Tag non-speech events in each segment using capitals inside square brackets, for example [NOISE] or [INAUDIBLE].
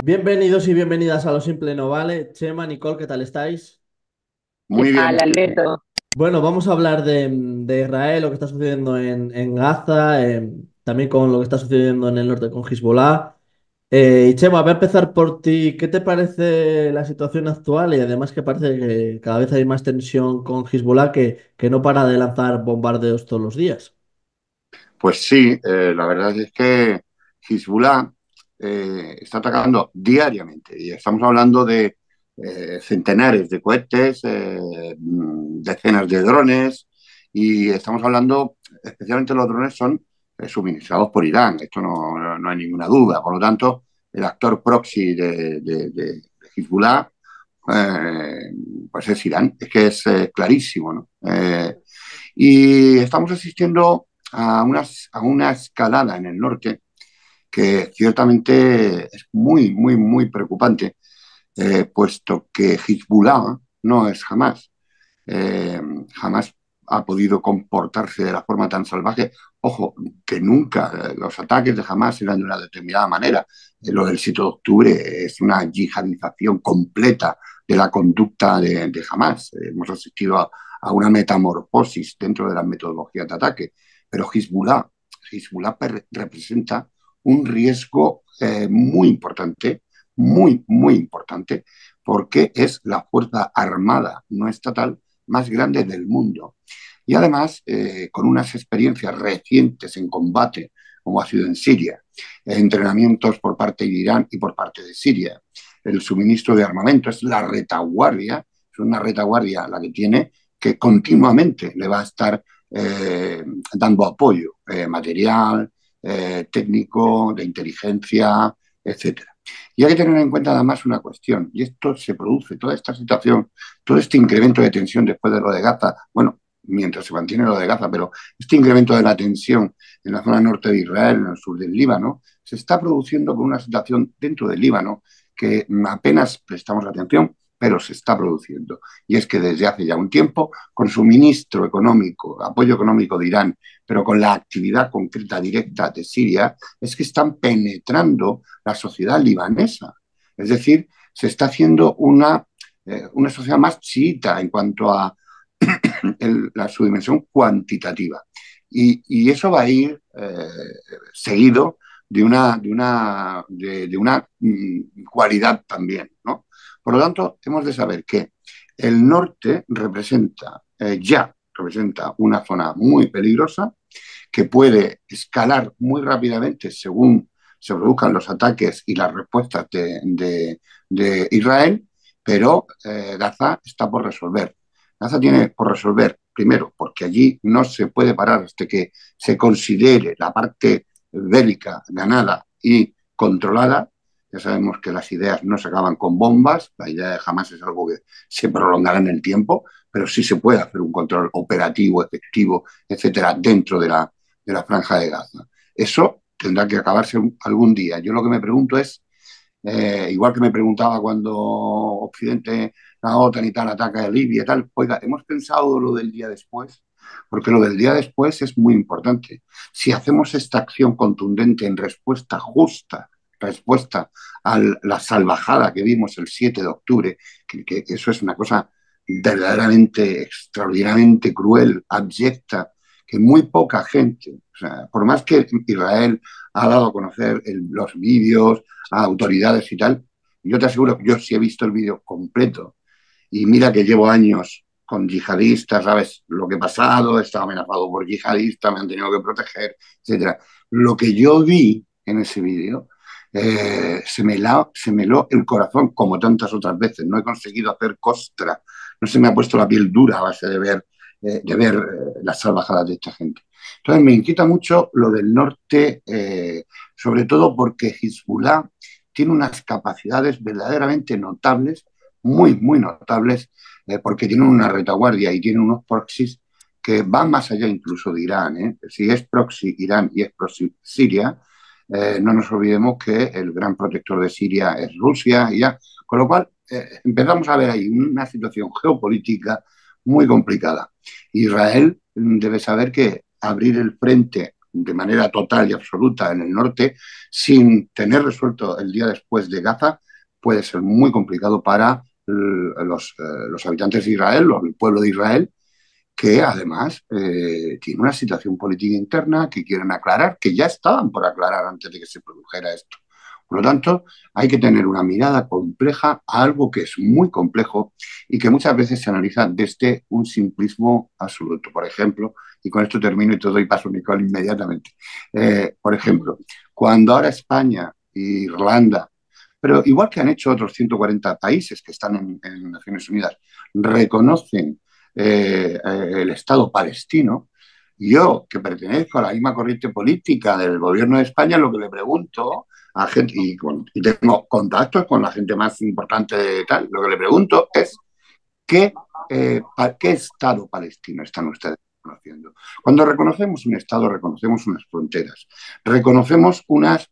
Bienvenidos y bienvenidas a Lo Simple No Vale. Chema, Nicole, ¿qué tal estáis? Muy ¿Qué bien. tal, Alberto? Bueno, vamos a hablar de, de Israel, lo que está sucediendo en, en Gaza, eh, también con lo que está sucediendo en el norte con Hezbollah. Eh, Chema, voy a empezar por ti. ¿Qué te parece la situación actual? Y además que parece que cada vez hay más tensión con Hezbollah que, que no para de lanzar bombardeos todos los días. Pues sí, eh, la verdad es que Hezbollah eh, está atacando diariamente y estamos hablando de eh, centenares de cohetes, decenas de drones y estamos hablando, especialmente los drones son suministrados por Irán, esto no- no hay ninguna duda. Por lo tanto, el actor proxy de, de, Hezbollah eh, pues es Irán, es que es eh, clarísimo, ¿no? Eh, y estamos asistiendo a, a una escalada en el norte que ciertamente es muy, muy, muy preocupante, puesto que Hezbollah no es jamás. Jamás ha podido comportarse de la forma tan salvaje. Ojo, que nunca eh, los ataques de Hamas eran de una determinada manera. Eh, lo del 7 de octubre es una yihadización completa de la conducta de, de Hamas. Eh, hemos asistido a, una metamorfosis dentro de las metodologías de ataque. Pero Hezbollah, Hezbollah representa un riesgo muy importante, muy, muy importante, porque es la fuerza armada no estatal más grande del mundo. Y además, eh, con unas experiencias recientes en combate, como ha sido en Siria, entrenamientos por parte de Irán y por parte de Siria, el suministro de armamento, es la retaguardia, es una retaguardia la que tiene que continuamente le va a estar eh, dando apoyo eh, material, técnico, de inteligencia, etcétera. Y hay que tener en cuenta además una cuestión, y esto se produce, toda esta situación, todo este incremento de tensión después de lo de Gaza, bueno, mientras se mantiene lo de Gaza, pero este incremento de la tensión en la zona norte de Israel, en el sur del Líbano, se está produciendo con una situación dentro del Líbano que apenas prestamos atención, pero se está produciendo. Y es que desde hace ya un tiempo, con suministro económico, apoyo económico de Irán, pero con la actividad concreta directa de Siria, es que están penetrando la sociedad libanesa. Es decir, se está haciendo una, eh, una sociedad más chiita en cuanto a [COUGHS] su dimensión cuantitativa. Y, eso va a ir eh, seguido de una, de una, de, de una mm, cualidad también, ¿no? Por lo tanto, hemos de saber que el norte representa, eh, ya representa una zona muy peligrosa, que puede escalar muy rápidamente según se produzcan los ataques y las respuestas de, de, Israel, pero eh, Gaza está por resolver. Gaza tiene por resolver, primero, porque allí no se puede parar hasta que se considere la parte bélica ganada y controlada. Ya sabemos que las ideas no se acaban con bombas, la idea jamás es algo que se prolongará en el tiempo, pero sí se puede hacer un control operativo, efectivo, etcétera, dentro de la, de la franja de Gaza. Eso tendrá que acabarse algún día. Yo lo que me pregunto es, eh, igual que me preguntaba cuando Occidente, la OTAN y tal ataca a Libia y tal, oiga, ¿hemos pensado lo del día después? Porque lo del día después es muy importante. Si hacemos esta acción contundente en respuesta justa, respuesta a la salvajada que vimos el 7 de octubre, que, que eso es una cosa verdaderamente extraordinariamente cruel, abyecta, que muy poca gente, o sea, por más que Israel ha dado a conocer el, los vídeos a autoridades y tal, yo te aseguro que yo sí he visto el vídeo completo y mira que llevo años con yihadistas, ¿sabes? Lo que he pasado, he estado amenazado por yihadistas, me han tenido que proteger, etc. Lo que yo vi en ese vídeo, eh, se, me la, se me heló el corazón como tantas otras veces. No he conseguido hacer costra, no se me ha puesto la piel dura a base de ver, eh, de ver eh, las salvajadas de esta gente. Entonces me inquieta mucho lo del norte, sobre todo porque Hezbollah tiene unas capacidades verdaderamente notables, muy, muy notables, porque tienen una retaguardia y tienen unos proxies que van más allá incluso de Irán. Si es proxy Irán y es proxy Siria, eh, no nos olvidemos que el gran protector de Siria es Rusia, y ya, con lo cual eh, empezamos a ver ahí una situación geopolítica muy complicada. Israel debe saber que abrir el frente de manera total y absoluta en el norte sin tener resuelto el día después de Gaza puede ser muy complicado para los, eh, los habitantes de Israel, el pueblo de Israel, que además eh, tiene una situación política interna que quieren aclarar, que ya estaban por aclarar antes de que se produjera esto. Por lo tanto, hay que tener una mirada compleja a algo que es muy complejo y que muchas veces se analiza desde un simplismo absoluto. Por ejemplo, y con esto termino y todo y paso Nicole inmediatamente. Eh, por ejemplo, cuando ahora España e Irlanda, pero igual que han hecho otros 140 países que están en, en Naciones Unidas, reconocen eh, el Estado palestino, yo, que pertenezco a la misma corriente política del gobierno de España, lo que le pregunto a gente, y, tengo contactos con la gente más importante de tal, lo que le pregunto es, ¿qué, eh, ¿qué Estado palestino están ustedes reconociendo? Cuando reconocemos un Estado, reconocemos unas fronteras, reconocemos unas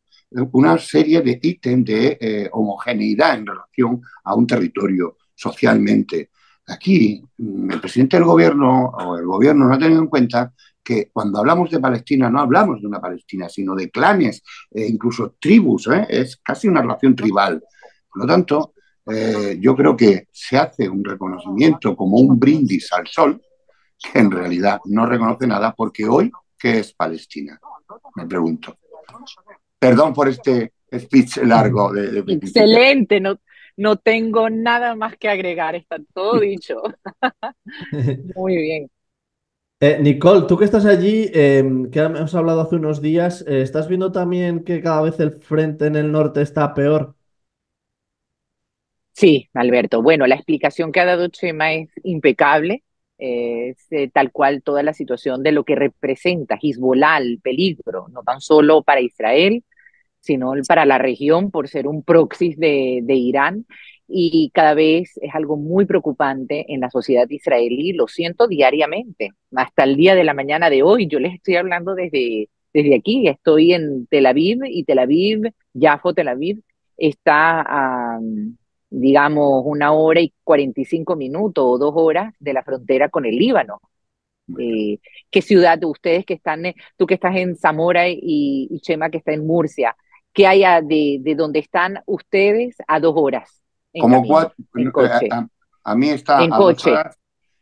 una serie de ítems de eh, homogeneidad en relación a un territorio socialmente, Aquí el presidente del gobierno o el gobierno no ha tenido en cuenta que cuando hablamos de Palestina no hablamos de una Palestina, sino de clanes, e incluso tribus, ¿eh? es casi una relación tribal. Por lo tanto, eh, yo creo que se hace un reconocimiento como un brindis al sol, que en realidad no reconoce nada, porque hoy, ¿qué es Palestina? Me pregunto. Perdón por este speech largo. De Excelente, no, no tengo nada más que agregar, está todo [LAUGHS] dicho. [LAUGHS] Muy bien. Eh, Nicole, tú que estás allí, em, que hemos hablado hace unos días, eh, ¿estás viendo también que cada vez el frente en el norte está peor? Sí, Alberto. Bueno, la explicación que ha dado Chema es impecable. es eh, tal cual toda la situación de lo que representa Hezbollah, el peligro, no tan solo para Israel, sino para la región por ser un proxy de, Irán. Y cada vez es algo muy preocupante en la sociedad israelí, lo siento diariamente, hasta el día de la mañana de hoy, yo les estoy hablando desde, desde aquí, estoy en Tel Aviv y Tel Aviv, Yafo Tel Aviv, está a, digamos, una hora y 45 minutos o dos horas de la frontera con el Líbano. Eh, ¿Qué ciudad de ustedes que están, tú que estás en Zamora y, y Chema que está en Murcia, que haya de, de donde están ustedes a dos horas. Como cuatro, en coche. A, mí está en coche. Dos horas,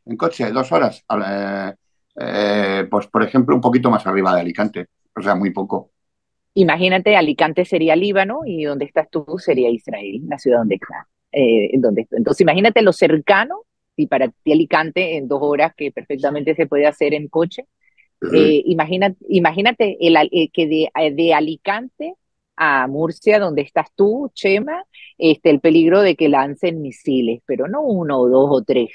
en coche, dos horas. Eh, eh, pues, por ejemplo, un poquito más arriba de Alicante, o sea, muy poco. Imagínate, Alicante sería Líbano y donde estás tú sería Israel, la ciudad donde estás. Eh, donde, entonces, imagínate lo cercano, y para ti Alicante en dos horas, que perfectamente se puede hacer en coche. imagínate, imagínate el, que de, de Alicante a Murcia, donde estás tú, Chema, este, el peligro de que lancen misiles, pero no uno o dos o tres,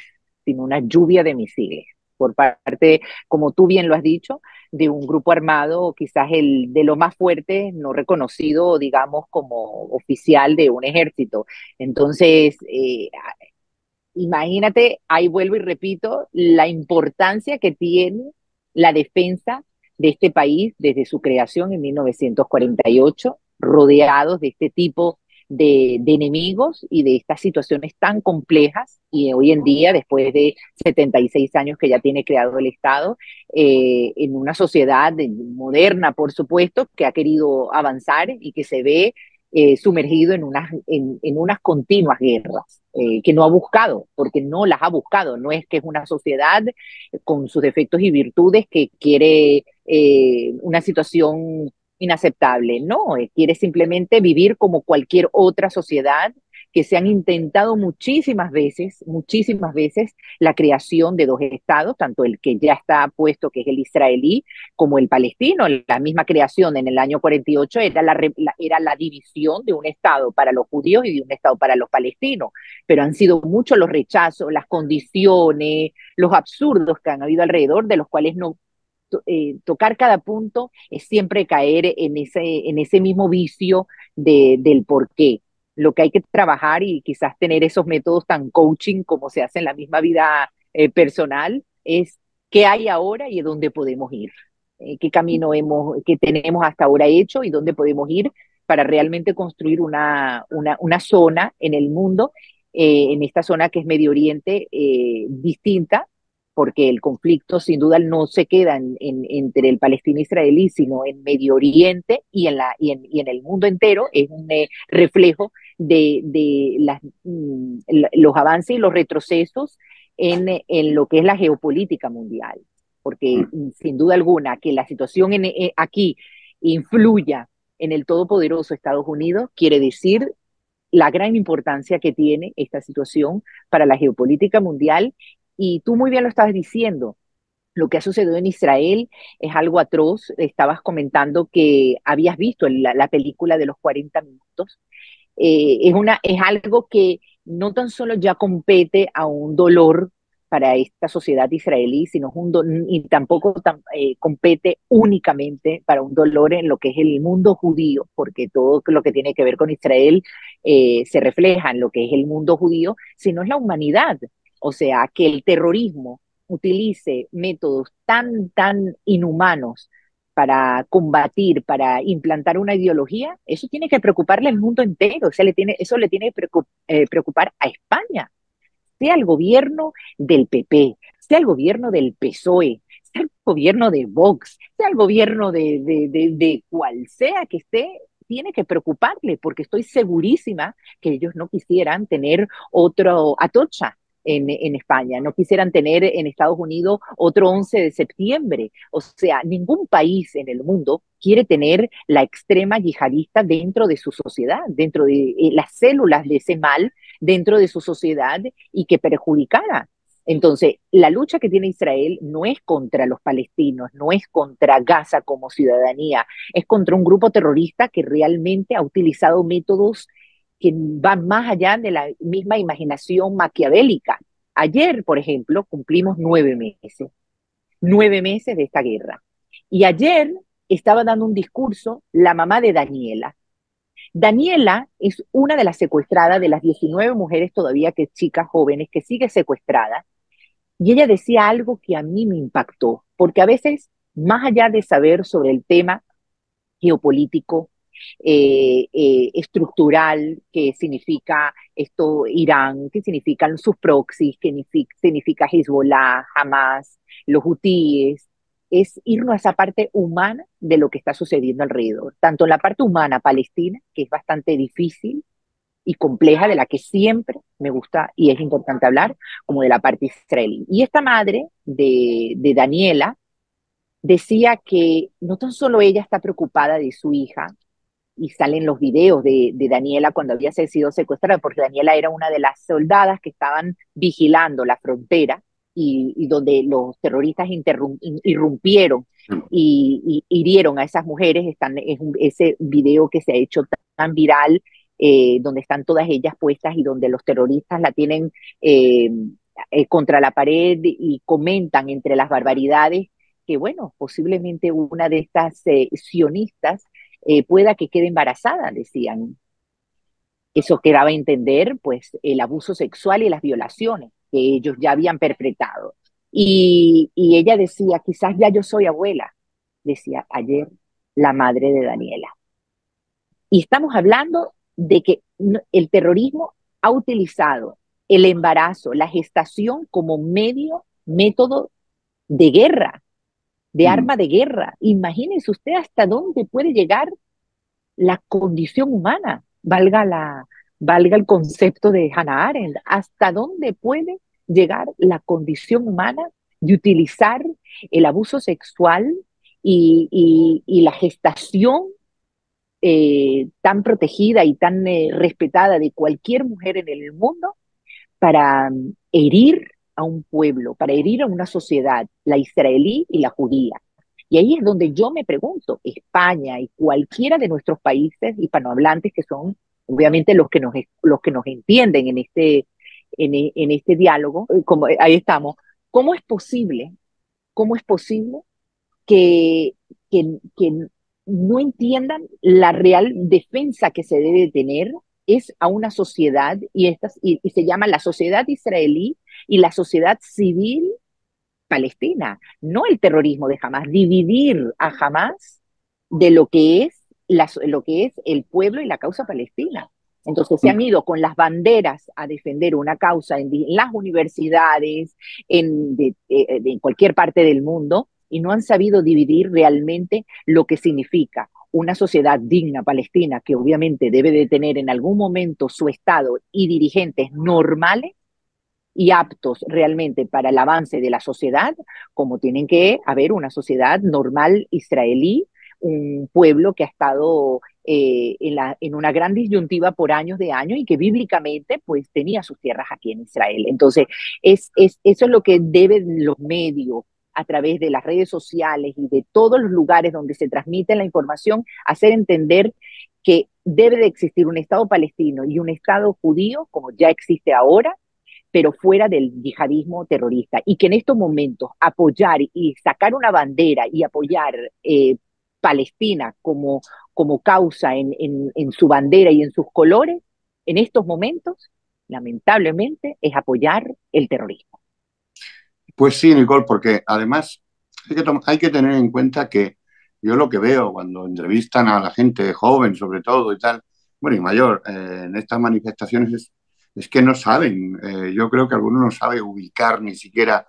sino una lluvia de misiles por parte, como tú bien lo has dicho, de un grupo armado, quizás el de lo más fuerte, no reconocido, digamos, como oficial de un ejército. Entonces, eh, imagínate, ahí vuelvo y repito, la importancia que tiene la defensa de este país desde su creación en 1948 rodeados de este tipo de, enemigos y de estas situaciones tan complejas. Y hoy en día, después de 76 años que ya tiene creado el Estado, eh, en una sociedad moderna, por supuesto, que ha querido avanzar y que se ve eh, sumergido en unas, en, unas continuas guerras, eh, que no ha buscado, porque no las ha buscado, no es que es una sociedad con sus defectos y virtudes que quiere una situación inaceptable. No, eh, quiere simplemente vivir como cualquier otra sociedad que se han intentado muchísimas veces, muchísimas veces la creación de dos estados, tanto el que ya está puesto, que es el israelí, como el palestino. La misma creación en el año 48 era la, era la división de un estado para los judíos y de un estado para los palestinos, pero han sido muchos los rechazos, las condiciones, los absurdos que han habido alrededor, de los cuales no eh, tocar cada punto es siempre caer en ese, en ese mismo vicio de, del por qué. Lo que hay que trabajar y quizás tener esos métodos tan coaching como se hace en la misma vida eh, personal es qué hay ahora y dónde podemos ir, eh, qué camino hemos, que tenemos hasta ahora hecho y dónde podemos ir para realmente construir una, una, una zona en el mundo, en esta zona que es Medio Oriente, distinta porque el conflicto sin duda no se queda en, entre el palestino israelí, sino en Medio Oriente y en, la, y en, el mundo entero, es un eh, reflejo de, de las, mm, los avances y los retrocesos en, en, lo que es la geopolítica mundial, porque mm. sin duda alguna que la situación en, eh, aquí influya en el todopoderoso Estados Unidos quiere decir la gran importancia que tiene esta situación para la geopolítica mundial. Y tú muy bien lo estabas diciendo, lo que ha sucedido en Israel es algo atroz. Estabas comentando que habías visto la, película de los 40 minutos. Eh, es, una, es algo que no tan solo ya compete a un dolor para esta sociedad israelí, sino un y tampoco eh, compete únicamente para un dolor en lo que es el mundo judío, porque todo lo que tiene que ver con Israel eh, se refleja en lo que es el mundo judío, sino es la humanidad. O sea, que el terrorismo utilice métodos tan, tan inhumanos para combatir, para implantar una ideología, eso tiene que preocuparle al mundo entero, eso le tiene, eso le tiene que eh, preocupar a España, sea el gobierno del PP, sea el gobierno del PSOE, sea el gobierno de Vox, sea el gobierno de, de, de, cual sea que esté, tiene que preocuparle, porque estoy segurísima que ellos no quisieran tener otro Atocha, en, en, España, no quisieran tener en Estados Unidos otro 11 de septiembre. O sea, ningún país en el mundo quiere tener la extrema yihadista dentro de su sociedad, dentro de eh, las células de ese mal dentro de su sociedad y que perjudicara. Entonces, la lucha que tiene Israel no es contra los palestinos, no es contra Gaza como ciudadanía, es contra un grupo terrorista que realmente ha utilizado métodos que van más allá de la misma imaginación maquiavélica. Ayer, por ejemplo, cumplimos nueve meses, nueve meses de esta guerra. Y ayer estaba dando un discurso la mamá de Daniela, Daniela es una de las secuestradas, de las 19 mujeres todavía que chicas jóvenes, que sigue secuestrada. Y ella decía algo que a mí me impactó, porque a veces, más allá de saber sobre el tema geopolítico, eh, eh, estructural, que significa esto Irán, que significan sus proxies, que significa Hezbollah, Hamas, los hutíes, es irnos a esa parte humana de lo que está sucediendo alrededor, tanto en la parte humana palestina, que es bastante difícil y compleja, de la que siempre me gusta y es importante hablar, como de la parte israelí. Y esta madre de, de Daniela decía que no tan solo ella está preocupada de su hija, y salen los videos de, de, Daniela cuando había sido secuestrada, porque Daniela era una de las soldadas que estaban vigilando la frontera y, donde los terroristas irrumpieron mm. y, hirieron a esas mujeres, están, es ese video que se ha hecho tan, viral, eh, donde están todas ellas puestas y donde los terroristas la tienen eh, eh, contra la pared y comentan entre las barbaridades que, bueno, posiblemente una de estas sionistas pueda que quede embarazada, decían. Eso quedaba entender, pues, el abuso sexual y las violaciones que ellos ya habían perpetrado. Y, ella decía, quizás ya yo soy abuela, decía ayer la madre de Daniela. Y estamos hablando de que el terrorismo ha utilizado el embarazo, la gestación como medio, método de guerra, de mm. arma de guerra. Imagínense usted hasta dónde puede llegar la condición humana, valga, la, valga el concepto de Hannah Arendt, hasta dónde puede llegar la condición humana de utilizar el abuso sexual y, la gestación eh, tan protegida y tan eh, respetada de cualquier mujer en el mundo para mm, herir a un pueblo, para herir a una sociedad, la israelí y la judía. Y ahí es donde yo me pregunto, España y cualquiera de nuestros países hispanohablantes que son obviamente los que nos, los que nos entienden en este, e, en, este diálogo, eh, como eh, ahí estamos, ¿cómo es posible, cómo es posible que, que, no entiendan la real defensa que se debe tener es a una sociedad y, estas, y, se llama la sociedad israelí y la sociedad civil palestina, no el terrorismo de Hamas, dividir a Hamas de lo que es, la, lo que es el pueblo y la causa palestina. Entonces se han ido con las banderas a defender una causa en, las universidades, en, eh, en cualquier parte del mundo, y no han sabido dividir realmente lo que significa una sociedad digna palestina que obviamente debe de tener en algún momento su Estado y dirigentes normales y aptos realmente para el avance de la sociedad, como tienen que haber una sociedad normal israelí, un pueblo que ha estado eh, en, una gran disyuntiva por años de años y que bíblicamente pues tenía sus tierras aquí en Israel. Entonces, es, es, eso es lo que deben los medios a través de las redes sociales y de todos los lugares donde se transmite la información, hacer entender que debe de existir un Estado palestino y un Estado judío, como ya existe ahora, pero fuera del yihadismo terrorista. Y que en estos momentos apoyar y sacar una bandera y apoyar eh, Palestina como, como causa en, en su bandera y en sus colores, en estos momentos, lamentablemente, es apoyar el terrorismo. Pues sí, Nicole, porque además hay que, hay que tener en cuenta que yo lo que veo cuando entrevistan a la gente joven, sobre todo y tal, bueno, y mayor, eh, en estas manifestaciones es es que no saben. Eh, yo creo que algunos no saben ubicar ni siquiera.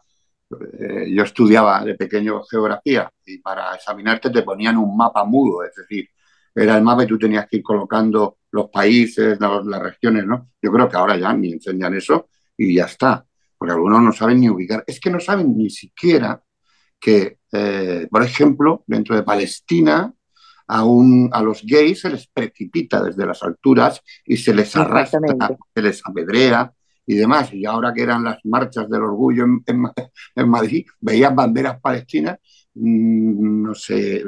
Eh, yo estudiaba de pequeño geografía y para examinarte te ponían un mapa mudo, es decir, era el mapa y tú tenías que ir colocando los países, las, regiones, ¿no? Yo creo que ahora ya ni enseñan eso y ya está, porque algunos no saben ni ubicar. Es que no saben ni siquiera que, eh, por ejemplo, dentro de Palestina a, a los gays se les precipita desde las alturas y se les arrastra, se les apedrea y demás. Y ahora que eran las marchas del orgullo en, Madrid, veían banderas palestinas, mm, no sé,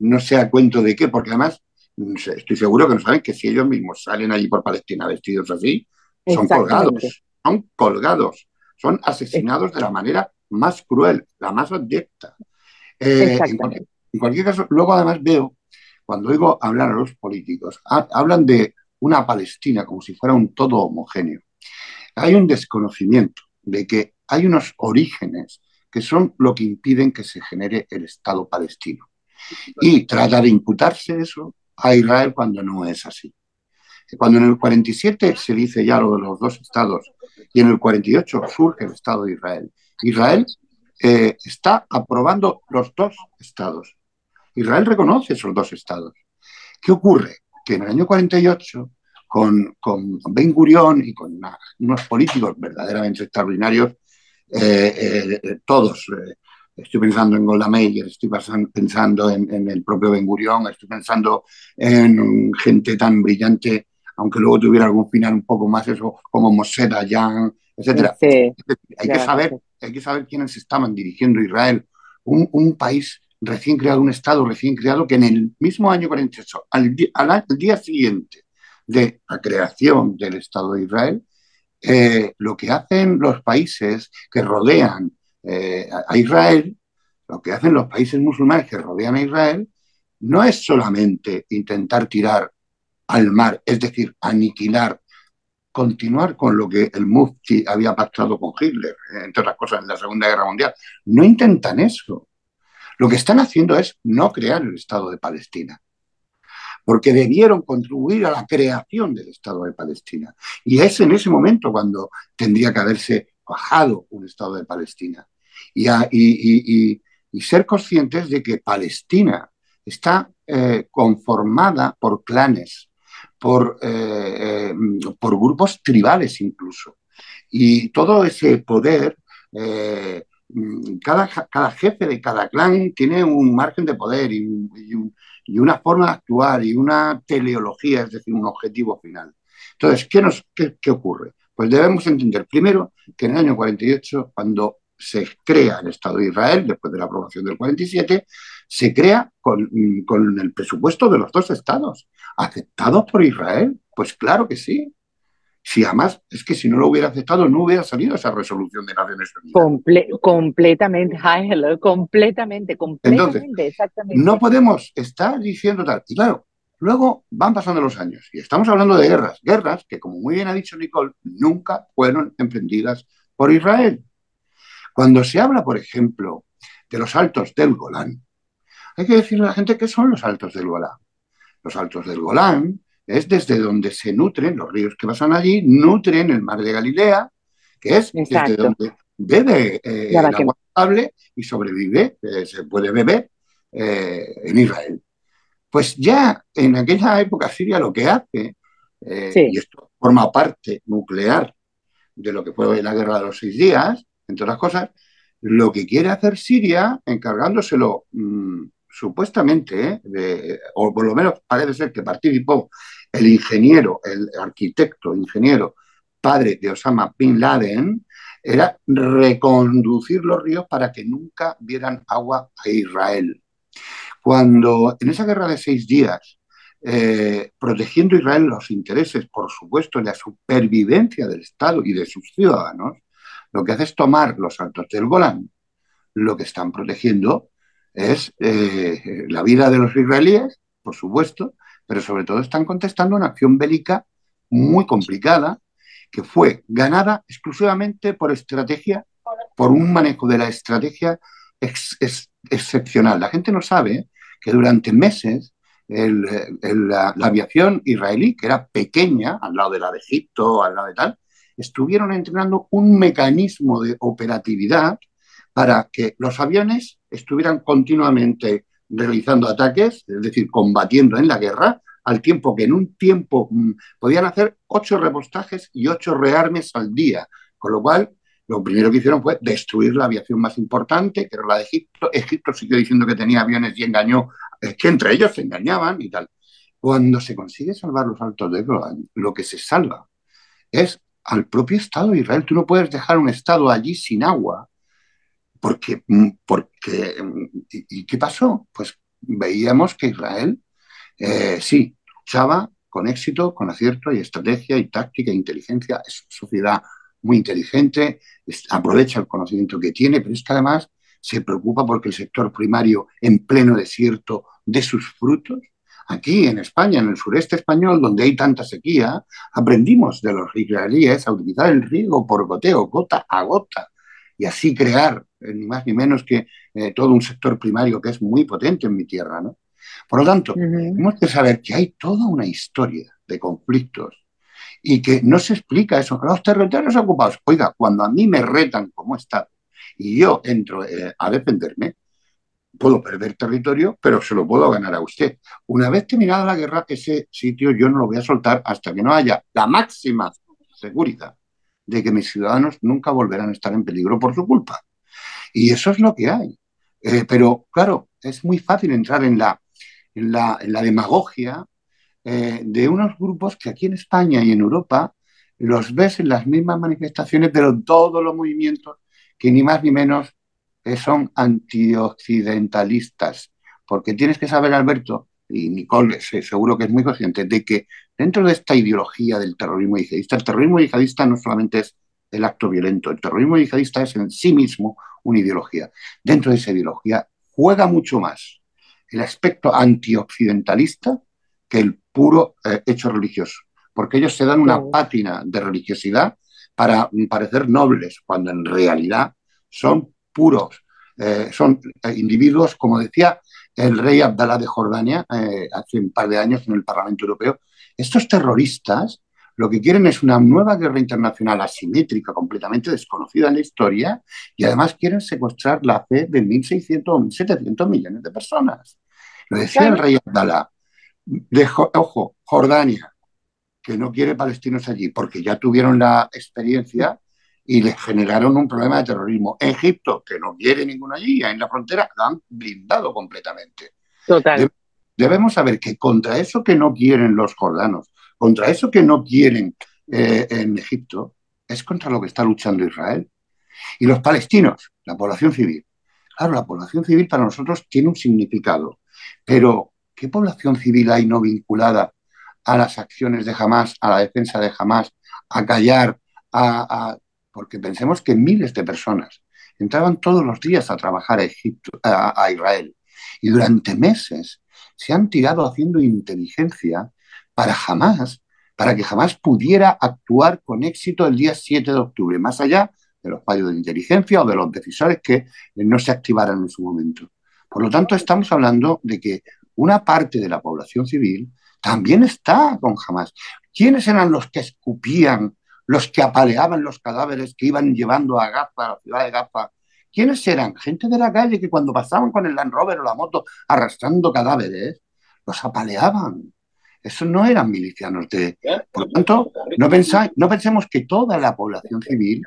no sé a cuento de qué, porque además estoy seguro que no saben que si ellos mismos salen allí por Palestina vestidos así, son colgados, son colgados, son asesinados de la manera más cruel, la más abyecta. Eh, en cualquier caso, luego además veo cuando oigo hablar a los políticos, hablan de una Palestina como si fuera un todo homogéneo. Hay un desconocimiento de que hay unos orígenes que son lo que impiden que se genere el Estado palestino. Y trata de imputarse eso a Israel cuando no es así. Cuando en el 47 se dice ya lo de los dos estados y en el 48 surge el Estado de Israel, Israel eh, está aprobando los dos estados. Israel reconoce esos dos estados. ¿Qué ocurre? Que en el año 48, con, con Ben Gurión y con unos políticos verdaderamente extraordinarios, eh, eh, todos, eh, estoy pensando en Golda Meir, estoy pensando en, el propio Ben Gurión, estoy pensando en gente tan brillante, aunque luego tuviera algún final un poco más eso, como Moshe Dayan, etc. hay, que saber, hay que saber quiénes estaban dirigiendo Israel, un, un país recién creado, un Estado recién creado, que en el mismo año 48, al, al, día siguiente de la creación del Estado de Israel, eh, lo que hacen los países que rodean eh, a Israel, lo que hacen los países musulmanes que rodean a Israel, no es solamente intentar tirar al mar, es decir, aniquilar, continuar con lo que el Mufti había pactado con Hitler, entre otras cosas, en la Segunda Guerra Mundial. No intentan eso. Lo que están haciendo es no crear el Estado de Palestina, porque debieron contribuir a la creación del Estado de Palestina. Y es en ese momento cuando tendría que haberse bajado un Estado de Palestina. Y, ser conscientes de que Palestina está eh, conformada por clanes, por, eh, eh, por grupos tribales incluso. Y todo ese poder cada, cada jefe de cada clan tiene un margen de poder y, y, una forma de actuar y una teleología, es decir, un objetivo final. Entonces, ¿qué, nos, qué, qué ocurre? Pues debemos entender primero que en el año 48, cuando se crea el Estado de Israel, después de la aprobación del 47, se crea con, mm, con, el presupuesto de los dos estados, aceptados por Israel. Pues claro que sí. Si además, es que si no lo hubiera aceptado, no hubiera salido esa resolución de Naciones Unidas. completamente, [LAUGHS] completamente, completamente, exactamente. No podemos estar diciendo tal. Y claro, luego van pasando los años y estamos hablando de guerras, guerras que, como muy bien ha dicho Nicole, nunca fueron emprendidas por Israel. Cuando se habla, por ejemplo, de los altos del Golán, hay que decirle a la gente qué son los altos del Golán. Los altos del Golán es desde donde se nutren los ríos que pasan allí, nutren el mar de Galilea, que es desde donde bebe eh, el agua potable y sobrevive, eh, se puede beber eh, en Israel. Pues ya en aquella época Siria lo que hace, y esto forma parte nuclear de lo que fue la guerra de los seis días, entre otras cosas, lo que quiere hacer Siria, encargándoselo mm, supuestamente, o por lo menos parece ser que participó el ingeniero, el arquitecto, ingeniero, padre de Osama Bin Laden, era reconducir los ríos para que nunca vieran agua a Israel. Cuando en esa guerra de seis días, eh, protegiendo Israel los intereses, por supuesto, la supervivencia del Estado y de sus ciudadanos, lo que hace es tomar los altos del Golán. Lo que están protegiendo es eh, la vida de los israelíes, por supuesto, pero sobre todo están contestando una acción bélica muy complicada que fue ganada exclusivamente por estrategia, por un manejo de la estrategia excepcional. La gente no sabe que durante meses la, aviación israelí, que era pequeña, al lado de la de Egipto, al lado de tal, estuvieron entrenando un mecanismo de operatividad para que los aviones estuvieran continuamente realizando ataques, es decir, combatiendo en la guerra, al tiempo que en un tiempo mm, podían hacer ocho repostajes y ocho rearmes al día, con lo cual lo primero que hicieron fue destruir la aviación más importante, que era la de Egipto. Egipto siguió diciendo que tenía aviones y engañó, es que entre ellos se engañaban y tal. Cuando se consigue salvar los altos de Golan, lo que se salva es al propio Estado de Israel. Tú no puedes dejar un Estado allí sin agua porque, mm, porque mm, ¿y, qué pasó? Pues veíamos que Israel, eh, sí, luchaba con éxito, con acierto y estrategia y táctica e inteligencia. Es una sociedad muy inteligente, aprovecha el conocimiento que tiene, pero es que además se preocupa porque el sector primario en pleno desierto de sus frutos. Aquí en España, en el sureste español, donde hay tanta sequía, aprendimos de los israelíes a utilizar el riego por goteo, gota a gota, y así crear eh, ni más ni menos que eh, todo un sector primario que es muy potente en mi tierra. ¿no? Por lo tanto, tenemos que saber que hay toda una historia de conflictos y que no se explica eso. Los territorios ocupados, oiga, cuando a mí me retan como Estado y yo entro eh, a defenderme, puedo perder territorio, pero se lo puedo ganar a usted. Una vez terminada la guerra, ese sitio yo no lo voy a soltar hasta que no haya la máxima seguridad de que mis ciudadanos nunca volverán a estar en peligro por su culpa. Y eso es lo que hay. Eh, pero claro, es muy fácil entrar en la, en la, demagogia eh, de unos grupos que aquí en España y en Europa los ves en las mismas manifestaciones, pero todos los movimientos que ni más ni menos eh, son antioccidentalistas. Porque tienes que saber, Alberto, y Nicole seguro que es muy consciente, de que dentro de esta ideología del terrorismo yihadista, el terrorismo yihadista no solamente es el acto violento, el terrorismo yihadista es en sí mismo una ideología. Dentro de esa ideología juega mucho más el aspecto antioccidentalista que el puro eh, hecho religioso, porque ellos se dan una pátina de religiosidad para parecer nobles, cuando en realidad son puros, eh, son eh, individuos, como decía el rey Abdalá de Jordania eh, hace un par de años en el Parlamento Europeo. Estos terroristas lo que quieren es una nueva guerra internacional asimétrica, completamente desconocida en la historia, y además quieren secuestrar la fe de 1.600 o 1.700 millones de personas. Lo decía el rey Abdalá. ojo, Jordania, que no quiere palestinos allí, porque ya tuvieron la experiencia y les generaron un problema de terrorismo. Egipto, que no quiere ninguno allí, en la frontera, lo han blindado completamente. Total. debemos saber que contra eso que no quieren los jordanos, contra eso que no quieren eh, en Egipto, es contra lo que está luchando Israel. Y los palestinos, la población civil. Claro, la población civil para nosotros tiene un significado, pero ¿qué población civil hay no vinculada a las acciones de Hamas, a la defensa de Hamas, a callar, a porque pensemos que miles de personas entraban todos los días a trabajar a, Egipto, a, Israel y durante meses se han tirado haciendo inteligencia para jamás, para que jamás pudiera actuar con éxito el día 7 de octubre, más allá de los fallos de inteligencia o de los decisores que no se activaran en su momento. Por lo tanto, estamos hablando de que una parte de la población civil también está con Hamas. ¿Quiénes eran los que escupían, los que apaleaban los cadáveres que iban llevando a Gaza, a la ciudad de Gaza? ¿Quiénes eran? Gente de la calle que cuando pasaban con el Land Rover o la moto arrastrando cadáveres, los apaleaban. Eso no eran milicianos de... Por lo tanto, no, no pensemos que toda la población civil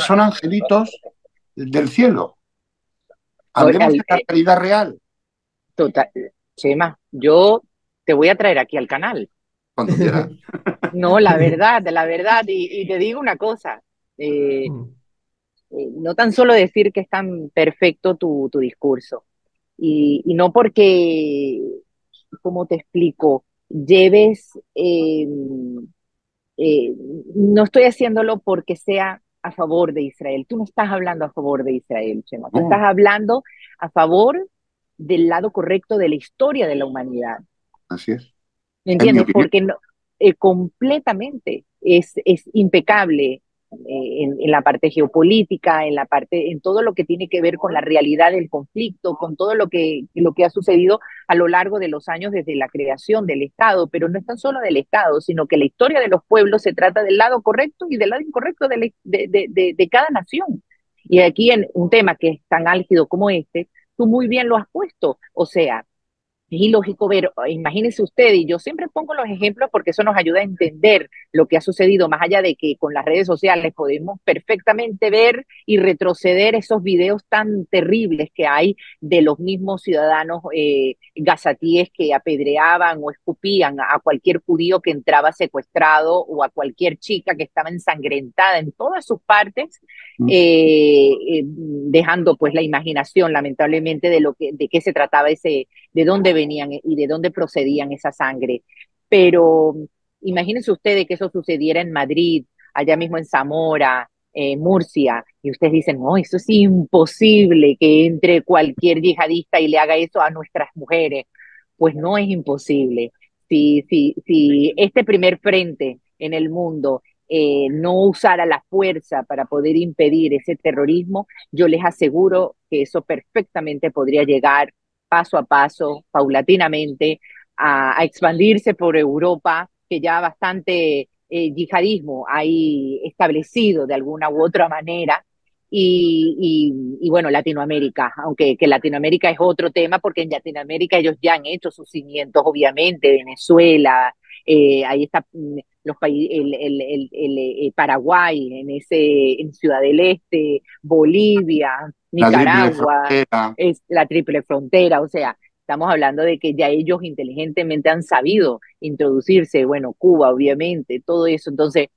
son angelitos del cielo. Hablemos de la realidad real. Total. Chema, yo te voy a traer aquí al canal. Cuando quieras. [LAUGHS] no, la verdad, la verdad. Y, te digo una cosa. Eh, mm. eh, no tan solo decir que es tan perfecto tu, tu discurso. Y, y, no porque, como te explico, lleves, em, no estoy haciéndolo porque sea a favor de Israel. Tú no estás hablando a favor de Israel, Chema. Tú estás hablando a favor del lado correcto de la historia de la humanidad. Así es. ¿Me entiendes? Porque no, eh, completamente es, es impecable eh, en, la parte geopolítica, en la parte, en todo lo que tiene que ver con la realidad del conflicto, con todo lo que, lo que ha sucedido a lo largo de los años desde la creación del Estado, pero no es tan solo del Estado, sino que la historia de los pueblos se trata del lado correcto y del lado incorrecto de, de, de cada nación. Y aquí en un tema que es tan álgido como este, tú muy bien lo has puesto, o sea, es ilógico ver, imagínense usted, y yo siempre pongo los ejemplos porque eso nos ayuda a entender lo que ha sucedido, más allá de que con las redes sociales podemos perfectamente ver y retroceder esos videos tan terribles que hay de los mismos ciudadanos eh, gazatíes que apedreaban o escupían a cualquier judío que entraba secuestrado o a cualquier chica que estaba ensangrentada en todas sus partes, mm. eh, eh, dejando pues la imaginación lamentablemente de lo que de qué se trataba ese, de dónde venían y de dónde procedían esa sangre. Pero imagínense ustedes que eso sucediera en Madrid, allá mismo en Zamora, en Murcia, y ustedes dicen, no, eso es imposible que entre cualquier yihadista y le haga eso a nuestras mujeres. Pues no es imposible. Si, si, si este primer frente en el mundo eh, no usara la fuerza para poder impedir ese terrorismo, yo les aseguro que eso perfectamente podría llegar paso a paso, paulatinamente, a, expandirse por Europa, que ya bastante eh, yihadismo hay establecido de alguna u otra manera. Y, bueno, Latinoamérica, aunque que Latinoamérica es otro tema, porque en Latinoamérica ellos ya han hecho sus cimientos, obviamente, Venezuela, eh, ahí está mm, los países, el, el, el, eh, Paraguay, en ese, en Ciudad del Este, Bolivia, Nicaragua, es la triple frontera, o sea, estamos hablando de que ya ellos inteligentemente han sabido introducirse, bueno, Cuba, obviamente, todo eso, entonces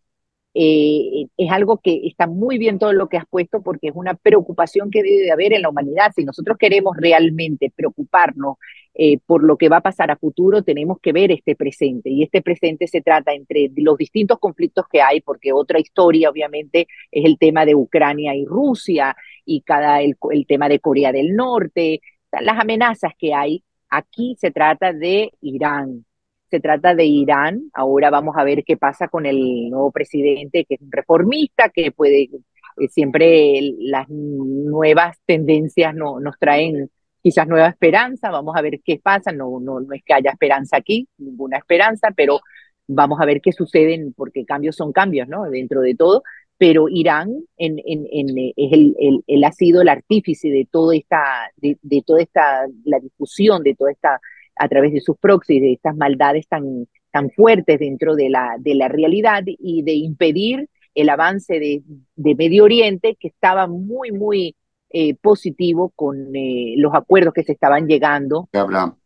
eh, es algo que está muy bien todo lo que has puesto porque es una preocupación que debe de haber en la humanidad. Si nosotros queremos realmente preocuparnos eh, por lo que va a pasar a futuro, tenemos que ver este presente. Y este presente se trata entre los distintos conflictos que hay, porque otra historia obviamente es el tema de Ucrania y Rusia y cada el, el tema de Corea del Norte, las amenazas que hay. Aquí se trata de Irán, se trata de Irán. Ahora vamos a ver qué pasa con el nuevo presidente, que es un reformista, que puede, eh, siempre las nuevas tendencias no, nos traen quizás nueva esperanza. Vamos a ver qué pasa. No, no, no es que haya esperanza aquí, ninguna esperanza, pero vamos a ver qué suceden, porque cambios son cambios, ¿no? Dentro de todo. Pero Irán en, es el, él ha sido el artífice de toda esta, de, de toda esta, la difusión de toda esta a través de sus proxies, de estas maldades tan, tan fuertes dentro de la, de la realidad y de impedir el avance de, de Medio Oriente, que estaba muy, muy eh, positivo con eh, los acuerdos que se estaban llegando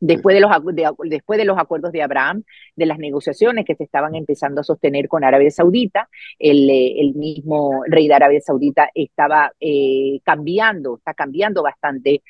después, de los, después de los acuerdos de Abraham, de las negociaciones que se estaban empezando a sostener con Arabia Saudita. El, eh, el mismo rey de Arabia Saudita estaba cambiando, está cambiando bastante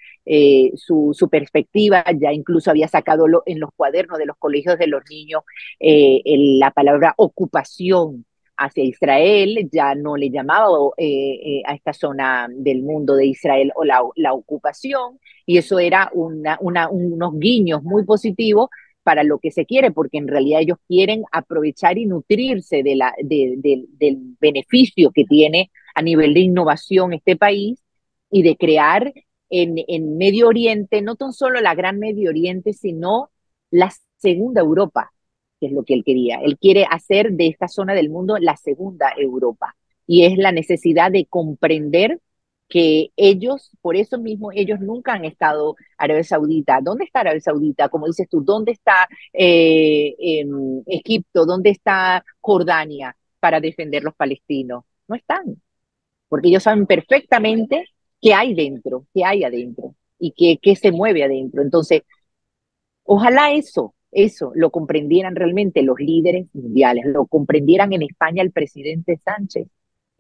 su, su, perspectiva, ya incluso había sacado en los cuadernos de los colegios de los niños la palabra ocupación hacia Israel, ya no le llamaba eh, eh, a esta zona del mundo de Israel o la, ocupación, y eso era una, unos guiños muy positivos para lo que se quiere, porque en realidad ellos quieren aprovechar y nutrirse de la, de, del beneficio que tiene a nivel de innovación este país y de crear en Medio Oriente, no tan solo la gran Medio Oriente, sino la segunda Europa, que es lo que él quería. Él quiere hacer de esta zona del mundo la segunda Europa y es la necesidad de comprender que ellos, por eso mismo, ellos nunca han estado Arabia Saudita. ¿Dónde está Arabia Saudita? Como dices tú, ¿dónde está eh, Egipto? ¿Dónde está Jordania para defender los palestinos? No están, porque ellos saben perfectamente qué hay dentro, qué hay adentro y qué, qué se mueve adentro. Entonces, ojalá eso, eso lo comprendieran realmente los líderes mundiales, lo comprendieran en España el presidente Sánchez.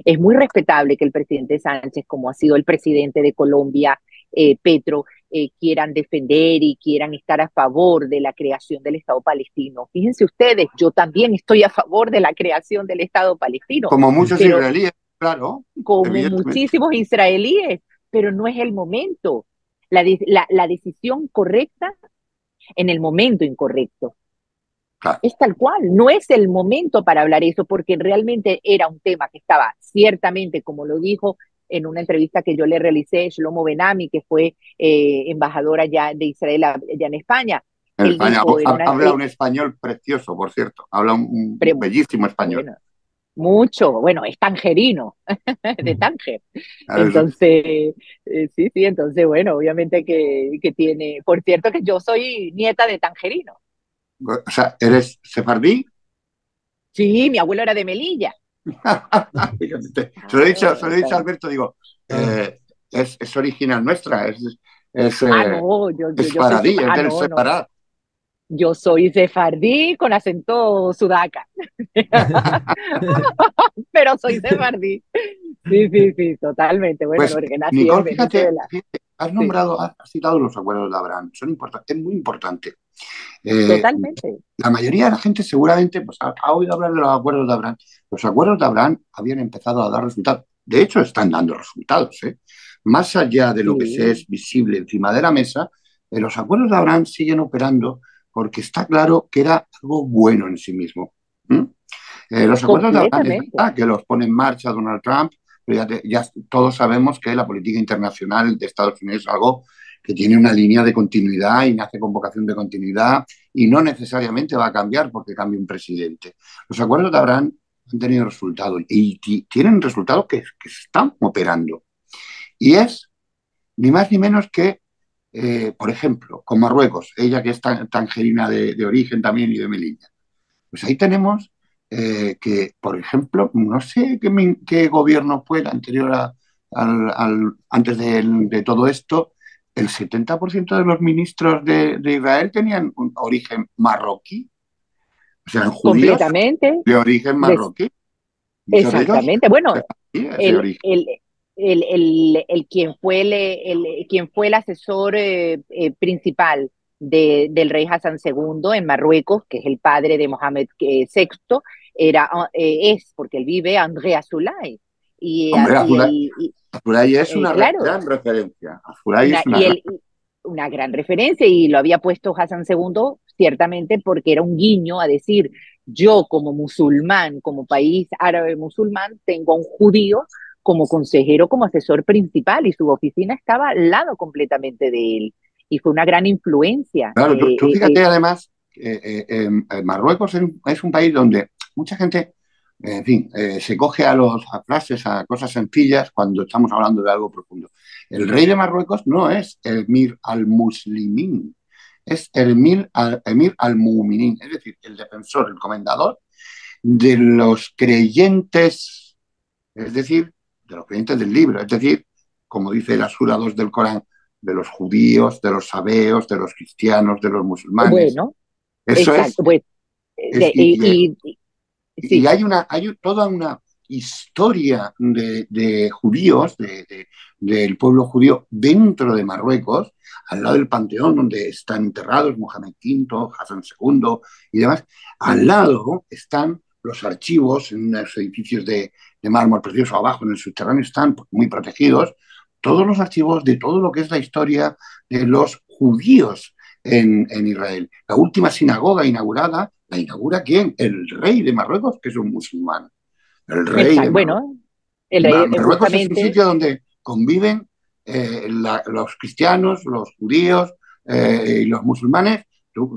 Es muy respetable que el presidente Sánchez, como ha sido el presidente de Colombia, eh, Petro, eh, quieran defender y quieran estar a favor de la creación del Estado palestino. Fíjense ustedes, yo también estoy a favor de la creación del Estado palestino. Como muchos israelíes, claro. Como muchísimos israelíes, pero no es el momento. La, la, decisión correcta en el momento incorrecto. Es tal cual, no es el momento para hablar eso porque realmente era un tema que estaba ciertamente, como lo dijo en una entrevista que yo le realicé, Shlomo Benami, que fue eh, embajadora ya de Israel allá en España. habla un español precioso, por cierto, habla un, bellísimo español mucho, bueno, es tangerino, [LAUGHS] de Tánger. Entonces, eh, sí, sí, entonces, bueno, obviamente que, que, tiene, por cierto que yo soy nieta de tangerino. O sea, ¿eres sefardí? Sí, mi abuelo era de Melilla. [LAUGHS] se lo he dicho, se lo he dicho a Alberto, digo, eh, es, es, original nuestra, es, es, ah, no, yo, es yo, es del separar yo soy sefardí con acento sudaca. [LAUGHS] Pero soy sefardí. Sí, sí, sí, totalmente. Bueno, pues, porque nací Nicole, fíjate, has nombrado, has citado los acuerdos de Abraham. Son importantes, es muy importante. Eh, totalmente. La mayoría de la gente seguramente pues, ha, oído hablar de los acuerdos de Abraham. Los acuerdos de Abraham habían empezado a dar resultados. De hecho, están dando resultados. ¿eh? Más allá de lo que se es visible encima de la mesa, eh, los acuerdos de Abraham siguen operando porque está claro que era algo bueno en sí mismo. Eh, los acuerdos de Abraham que los pone en marcha Donald Trump, pero ya, todos sabemos que la política internacional de Estados Unidos es algo que tiene una línea de continuidad y nace con vocación de continuidad y no necesariamente va a cambiar porque cambie un presidente. Los acuerdos de Abraham han tenido resultados y tienen resultados que, que están operando. Y es ni más ni menos que eh, por ejemplo, con Marruecos, ella que es tangerina de, origen también y de Melilla. Pues ahí tenemos eh, que, por ejemplo, no sé qué, gobierno fue el anterior al, antes de, todo esto, el 70% de los ministros de, Israel tenían un origen marroquí. O sea, judíos de origen marroquí. Exactamente. Bueno, el, el, el, el, quien, fue el, quien fue el asesor eh, eh, principal de, del rey Hassan II en Marruecos, que es el padre de Mohamed VI, eh, era, es, porque él vive, André Azulay. Y, Azulay es una gran referencia. es una, una gran referencia y lo había puesto Hassan II ciertamente porque era un guiño a decir, yo como musulmán, como país árabe musulmán, tengo a un judío como consejero, como asesor principal y su oficina estaba al lado completamente de él y fue una gran influencia. Claro, tú, eh, fíjate eh, además, eh, Marruecos es un país donde mucha gente, en fin, se coge a, los, a frases, a cosas sencillas cuando estamos hablando de algo profundo. El rey de Marruecos no es Emir al-Muslimín, es Emir al-Mu'minin, es decir, el defensor, el comendador de los creyentes, es decir, de los creyentes del libro, es decir, como dice la Sura 2 del Corán, de los judíos, de los sabeos, de los cristianos, de los musulmanes. Bueno, eso es. y, hay una, hay toda una historia de, judíos, del pueblo judío dentro de Marruecos, al lado del panteón donde están enterrados Mohamed V, Hassan II y demás. Al lado están los archivos en unos edificios de, de mármol precioso abajo en el subterráneo están muy protegidos, todos los archivos de todo lo que es la historia de los judíos en, Israel. La última sinagoga inaugurada, ¿la inaugura quién? El rey de Marruecos, que es un musulmán. El rey de Bueno, el rey, Marruecos es un sitio donde conviven eh, los cristianos, los judíos eh, y los musulmanes.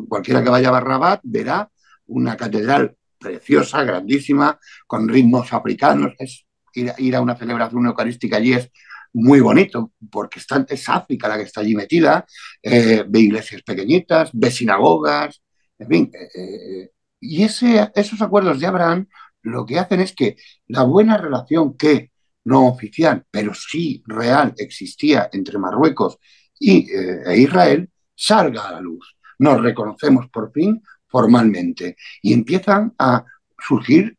cualquiera que vaya a Rabat verá una catedral preciosa, grandísima, con ritmos africanos. Es, ir, a una celebración eucarística allí es muy bonito, porque está, es África la que está allí metida, eh, ve iglesias pequeñitas, ve sinagogas, en fin. Eh, eh, y ese, esos acuerdos de Abraham lo que hacen es que la buena relación que no oficial, pero sí real existía entre Marruecos y, e Israel, salga a la luz. Nos reconocemos por fin formalmente y empiezan a surgir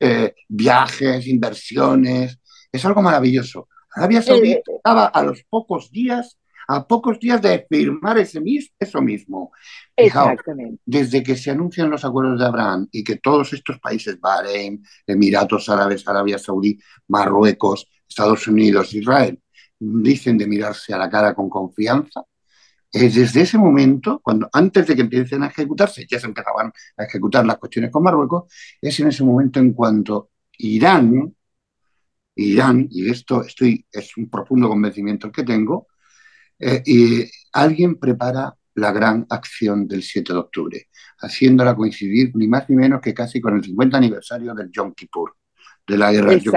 viajes, inversiones. Es algo maravilloso. Arabia Saudí estaba a los pocos días, a pocos días de firmar ese mismo, eso mismo. Exactamente. desde que se anuncian los acuerdos de Abraham y que todos estos países, Bahrein, Emiratos Árabes, Arabia Saudí, Marruecos, Estados Unidos, Israel, dicen de mirarse a la cara con confianza, es desde ese momento, cuando antes de que empiecen a ejecutarse, ya se empezaban a ejecutar las cuestiones con Marruecos, es en ese momento en cuanto Irán Irán, y esto estoy, es un profundo convencimiento que tengo, eh, y alguien prepara la gran acción del 7 de octubre, haciéndola coincidir ni más ni menos que casi con el 50 aniversario del Yom Kippur, de la guerra Yom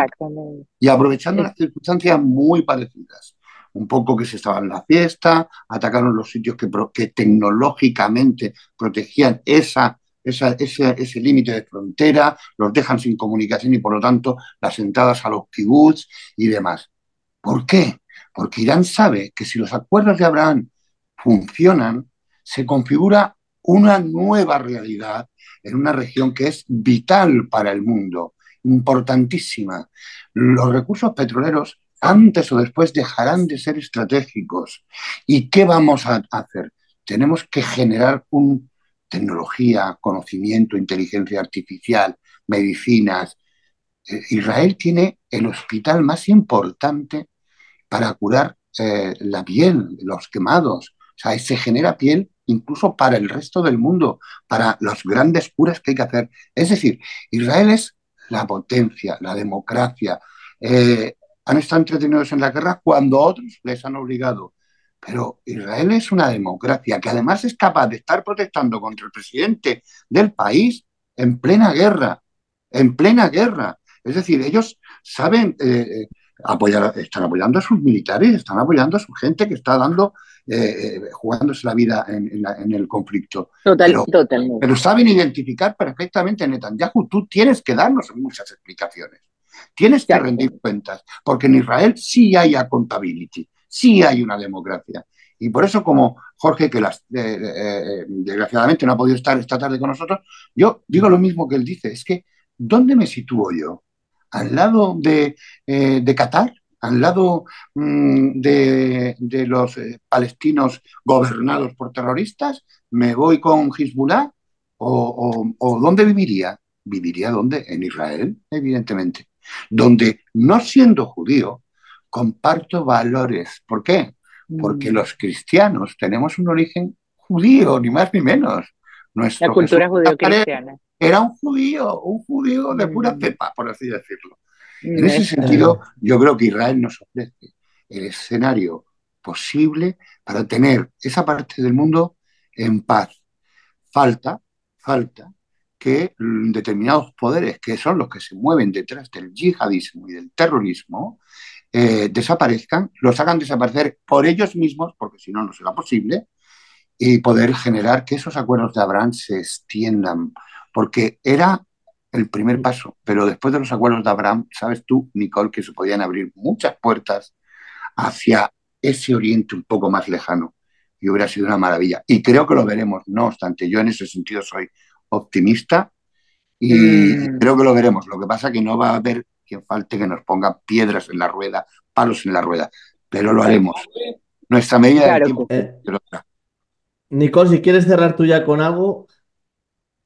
Y aprovechando las circunstancias muy parecidas, un poco que se estaba en la fiesta, atacaron los sitios que, tecnológicamente protegían esa ese, ese límite de frontera, los dejan sin comunicación y por lo tanto las entradas a los kibbutz y demás. ¿Por qué? Porque Irán sabe que si los acuerdos de Abraham funcionan, se configura una nueva realidad en una región que es vital para el mundo, importantísima. Los recursos petroleros antes o después dejarán de ser estratégicos. ¿Y qué vamos a hacer? Tenemos que generar tecnología, conocimiento, inteligencia artificial, medicinas. Eh, Israel tiene el hospital más importante para curar eh, la piel, los quemados. O sea, se genera piel incluso para el resto del mundo, para las grandes curas que hay que hacer. Es decir, Israel es la potencia, la democracia. Eh, han estado entretenidos en la guerra cuando otros les han obligado pero Israel es una democracia que además es capaz de estar protestando contra el presidente del país en plena guerra, en plena guerra. Es decir, ellos saben eh, eh, apoyar, están apoyando a sus militares, están apoyando a su gente que está dando, eh, jugándose la vida en, el conflicto. pero, totalmente. Pero saben identificar perfectamente Netanyahu. Tú tienes que darnos muchas explicaciones. Tienes que rendir cuentas, porque en Israel sí hay accountability sí hay una democracia. Y por eso, como Jorge, que las, eh, eh, desgraciadamente no ha podido estar esta tarde con nosotros, yo digo lo mismo que él dice, es que, ¿dónde me sitúo yo? ¿Al lado de, eh, Qatar? ¿Al lado mm, de, los palestinos gobernados por terroristas? ¿Me voy con Hezbollah? ¿O, o dónde viviría? ¿Viviría dónde? En Israel, evidentemente. Donde, no siendo judío, comparto valores. ¿Por qué? Porque mm. los cristianos tenemos un origen judío, ni más ni menos. Nuestro la cultura judío-cristiana. Era un judío, un judío de pura mm. cepa, por así decirlo. Mm, en ese sentido, yo creo que Israel nos ofrece el escenario posible para tener esa parte del mundo en paz. Falta, falta que determinados poderes, que son los que se mueven detrás del yihadismo y del terrorismo, eh, desaparezcan, los hagan desaparecer por ellos mismos, porque si no, no será posible, y poder generar que esos acuerdos de Abraham se extiendan, porque era el primer paso, pero después de los acuerdos de Abraham, sabes tú, Nicole, que se podían abrir muchas puertas hacia ese oriente un poco más lejano y hubiera sido una maravilla. Y creo que lo veremos, no obstante, yo en ese sentido soy optimista y mm. creo que lo veremos. Lo que pasa es que no va a haber quien falte que nos ponga piedras en la rueda, palos en la rueda, pero lo haremos. Nuestra medida de tiempo eh, Nicole, si quieres cerrar tú ya con algo.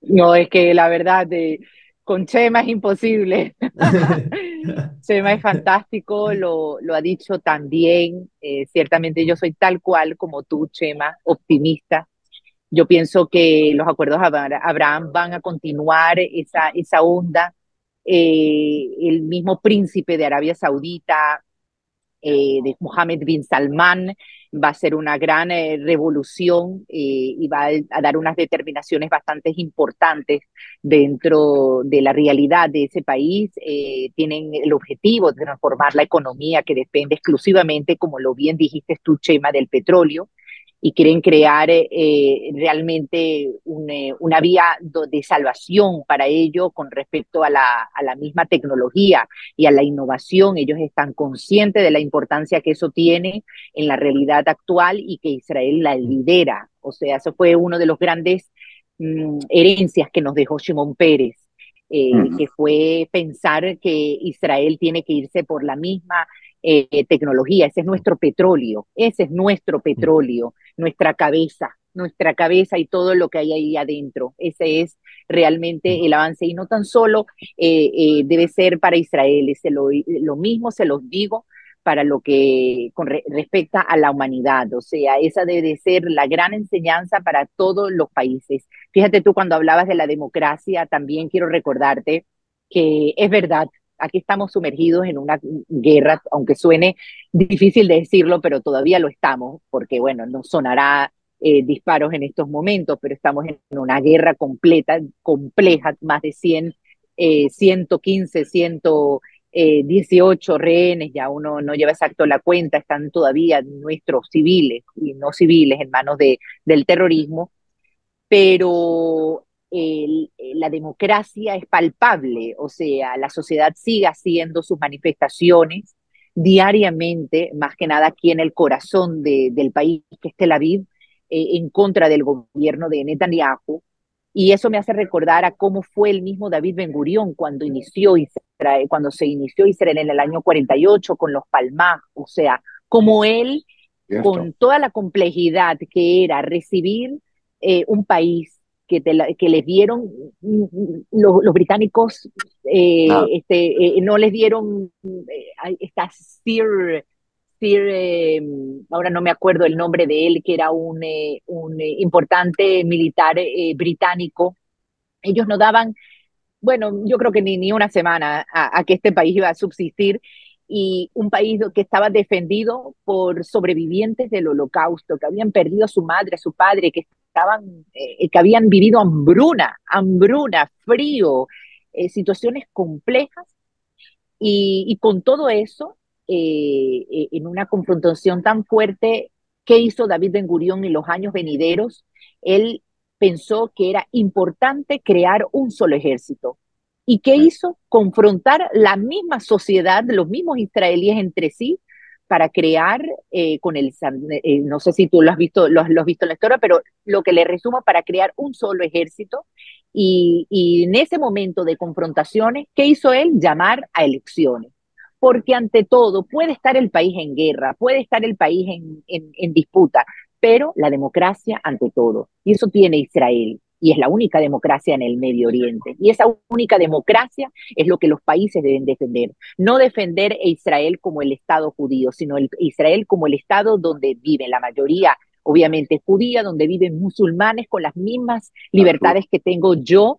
No, es que la verdad, de, con Chema es imposible. [LAUGHS] Chema es fantástico, lo, lo ha dicho también. Eh, ciertamente yo soy tal cual como tú, Chema, optimista. Yo pienso que los acuerdos Abraham van a continuar esa, esa onda eh, el mismo príncipe de Arabia Saudita eh, de Mohammed bin Salman, va a ser una gran eh, revolución y va a, dar unas determinaciones bastante importantes dentro de la realidad de ese país. tienen el objetivo de transformar la economía que depende exclusivamente, como lo bien dijiste tú, Chema, del petróleo y quieren crear eh, realmente eh, una vía de salvación para ello con respecto a la, a la misma tecnología y a la innovación. Ellos están conscientes de la importancia que eso tiene en la realidad actual y que Israel la lidera. O sea, eso fue uno de los grandes mm, herencias que nos dejó Shimon Pérez. Eh, que fue pensar que Israel tiene que irse por la misma eh, tecnología, ese es nuestro petróleo, ese es nuestro petróleo, nuestra cabeza, nuestra cabeza y todo lo que hay ahí adentro. Ese es realmente el avance. Y no tan solo eh, eh, debe ser para Israel, ese lo, lo, mismo se los digo para lo que con respecta a la humanidad, o sea, esa debe ser la gran enseñanza para todos los países. Fíjate tú cuando hablabas de la democracia, también quiero recordarte que es verdad, aquí estamos sumergidos en una guerra, aunque suene difícil de decirlo, pero todavía lo estamos, porque bueno, no sonará eh, disparos en estos momentos, pero estamos en una guerra completa, compleja, más de 100, eh, 115, 118 rehenes, ya uno no lleva exacto la cuenta, están todavía nuestros civiles y no civiles en manos de, del terrorismo, pero eh, la democracia es palpable, o sea, la sociedad sigue haciendo sus manifestaciones diariamente, más que nada aquí en el corazón de, del país, que es Tel Aviv, eh, en contra del gobierno de Netanyahu. Y eso me hace recordar a cómo fue el mismo David Ben Gurión cuando inició Israel, cuando se inició Israel en el año 48 con los Palmaj, o sea, como él, con toda la complejidad que era recibir eh, un país que, que les dieron los, británicos, eh, ah. este, eh, no les dieron eh, esta Sir, ahora no me acuerdo el nombre de él, que era un, un importante militar británico. Ellos no daban, bueno, yo creo que ni, ni una semana a, que este país iba a subsistir y un país que estaba defendido por sobrevivientes del holocausto, que habían perdido a su madre, a su padre, que estaban, eh, que habían vivido hambruna, hambruna, frío, eh, situaciones complejas. Y, con todo eso, eh, en una confrontación tan fuerte, ¿qué hizo David Ben Gurión en los años venideros? Él pensó que era importante crear un solo ejército. ¿Y qué hizo? Confrontar la misma sociedad, los mismos israelíes entre sí, para crear eh, con el, eh, no sé si tú lo has visto, lo, has visto en la historia, pero lo que le resumo para crear un solo ejército y, y, en ese momento de confrontaciones, ¿qué hizo él? Llamar a elecciones. Porque ante todo puede estar el país en guerra, puede estar el país en, en, en disputa, pero la democracia ante todo. Y eso tiene Israel y es la única democracia en el Medio Oriente. Y esa única democracia es lo que los países deben defender. No defender a Israel como el Estado judío, sino el, Israel como el Estado donde vive la mayoría, obviamente judía, donde viven musulmanes con las mismas libertades que tengo yo,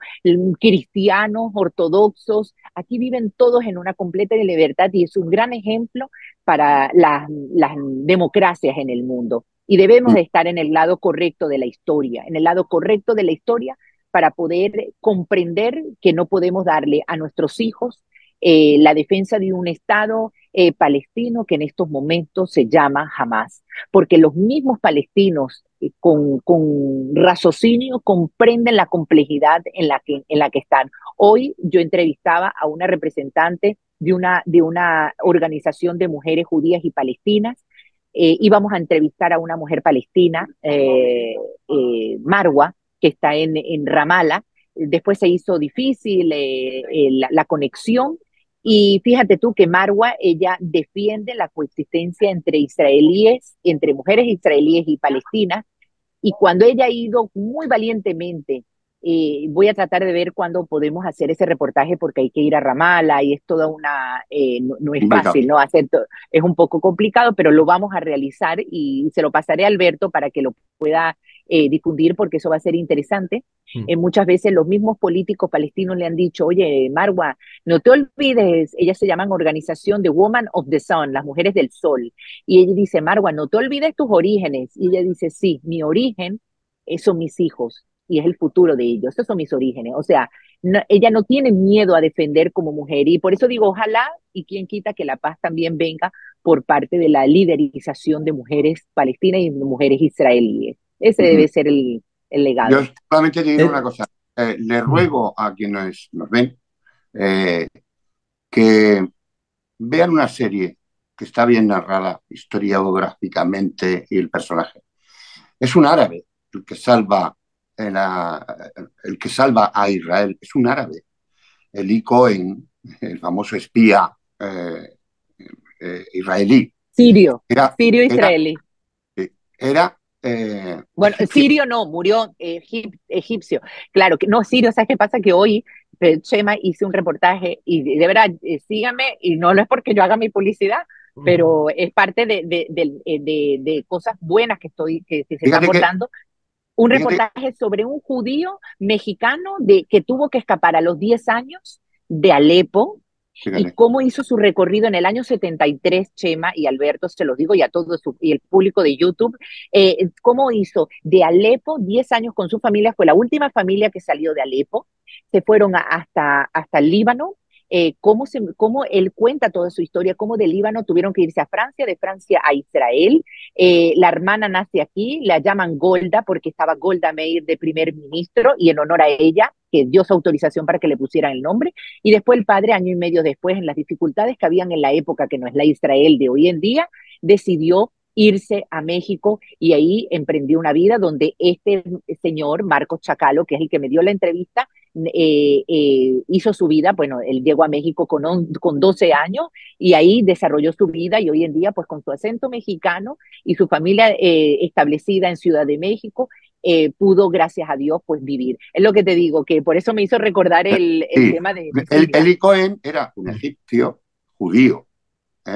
cristianos, ortodoxos. Aquí viven todos en una completa libertad y es un gran ejemplo para las, las democracias en el mundo y debemos mm. estar en el lado correcto de la historia, en el lado correcto de la historia para poder comprender que no podemos darle a nuestros hijos eh, la defensa de un Estado eh, palestino que en estos momentos se llama Hamas, porque los mismos palestinos eh, con, con, raciocinio comprenden la complejidad en la, que, en la que están. Hoy yo entrevistaba a una representante de una, de una organización de mujeres judías y palestinas eh, íbamos a entrevistar a una mujer palestina, eh, eh, Marwa, que está en, en Ramala. Después se hizo difícil la, la, conexión y fíjate tú que Marwa, ella defiende la coexistencia entre israelíes, entre mujeres israelíes y palestinas. Y cuando ella ha ido muy valientemente eh, voy a tratar de ver cuándo podemos hacer ese reportaje porque hay que ir a Ramala y es toda una, eh, no, es fácil, ¿no? Hacer es un poco complicado, pero lo vamos a realizar y se lo pasaré a Alberto para que lo pueda eh, difundir porque eso va a ser interesante. Mm. Eh, muchas veces los mismos políticos palestinos le han dicho, oye, Marwa, no te olvides, ellas se llaman Organización de Woman of the Sun, las mujeres del sol. Y ella dice, Marwa, no te olvides tus orígenes. Y ella dice, sí, mi origen son mis hijos y es el futuro de ellos. Esos son mis orígenes. O sea, ella no tiene miedo a defender como mujer y por eso digo, ojalá y quien quita que la paz también venga por parte de la liderización de mujeres palestinas y mujeres israelíes. Ese debe ser el, el, legado. Yo solamente te digo una cosa. Eh, le ruego a quienes nos ven eh, que vean una serie que está bien narrada historiográficamente y el personaje. Es un árabe el que salva el que salva a Israel es un árabe, Eli Cohen, el famoso espía eh, eh, israelí. Sirio, sirio israelí. Era, eh, bueno, sirio no, murió egipcio. Claro, que no, sirio, ¿sabes qué pasa? Que hoy Chema hice un reportaje y de verdad, síganme, y no, no es porque yo haga mi publicidad, pero es parte de, de, cosas buenas que estoy que, se están aportando un reportaje sobre un judío mexicano de, que tuvo que escapar a los 10 años de Alepo y cómo hizo su recorrido en el año 73, Chema y Alberto, se los digo y a todo y el público de YouTube, eh, cómo hizo de Alepo 10 años con su familia, fue la última familia que salió de Alepo, se fueron hasta, hasta el Líbano, eh, cómo, se, cómo él cuenta toda su historia, cómo de Líbano tuvieron que irse a Francia, de Francia a Israel. Eh, la hermana nace aquí, la llaman Golda porque estaba Golda Meir de primer ministro y en honor a ella, que dio su autorización para que le pusieran el nombre. Y después el padre, año y medio después, en las dificultades que habían en la época, que no es la Israel de hoy en día, decidió irse a México y ahí emprendió una vida donde este señor, Marcos Chacalo, que es el que me dio la entrevista, eh, eh, hizo su vida, bueno, él llegó a México con, con 12 años y ahí desarrolló su vida y hoy en día pues con su acento mexicano y su familia eh, establecida en Ciudad de México, pudo, gracias a Dios, pues vivir. Es lo que te digo, que por eso me hizo recordar el, tema de... El, Eli Cohen era un egipcio judío,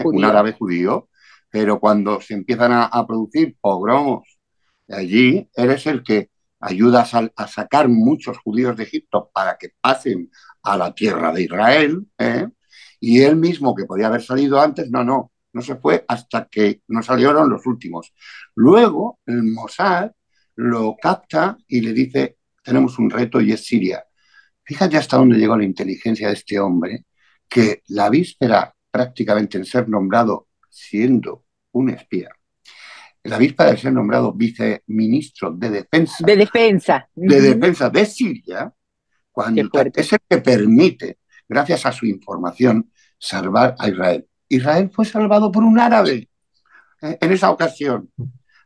un árabe judío, pero cuando se empiezan a, producir pogromos allí, eres el que ayudas a, sacar muchos judíos de Egipto para que pasen a la tierra de Israel, ¿eh? y él mismo, que podía haber salido antes, no, no, no se fue hasta que no salieron los últimos. Luego el Mossad lo capta y le dice, tenemos un reto y es Siria. Fíjate hasta dónde llegó la inteligencia de este hombre, que la víspera prácticamente en ser nombrado siendo un espía, la víspera de ser nombrado viceministro de defensa. De defensa. De defensa de Siria, cuando es el que permite, gracias a su información, salvar a Israel. Israel fue salvado por un árabe eh, en esa ocasión.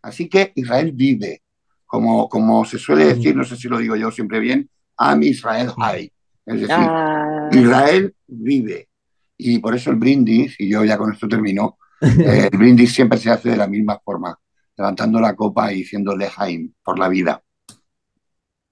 Así que Israel vive, como, como se suele decir, no sé si lo digo yo siempre bien, Am Israel hay. Es decir, ah. Israel vive. Y por eso el brindis, y yo ya con esto termino, el [LAUGHS] brindis siempre se hace de la misma forma levantando la copa y diciendo Lejaim por la vida.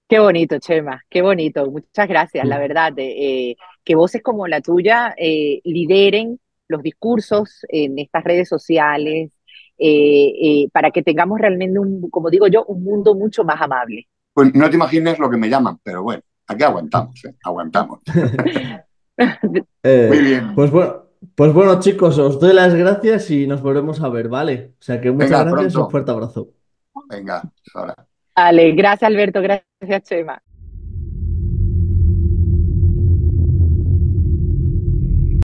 Qué bonito, Chema, qué bonito. Muchas gracias, la verdad, eh, que voces como la tuya eh, lideren los discursos en estas redes sociales eh, para que tengamos realmente, un, como digo yo, un mundo mucho más amable. Pues no te imagines lo que me llaman, pero bueno, aquí aguantamos, aguantamos. [LAUGHS] [LAUGHS] Muy bien. Pues bueno, pues bueno, chicos, os doy las gracias y nos volvemos a ver, ¿vale? O sea que muchas gracias y un fuerte abrazo. Venga, ahora. Vale, gracias Alberto, gracias Chema.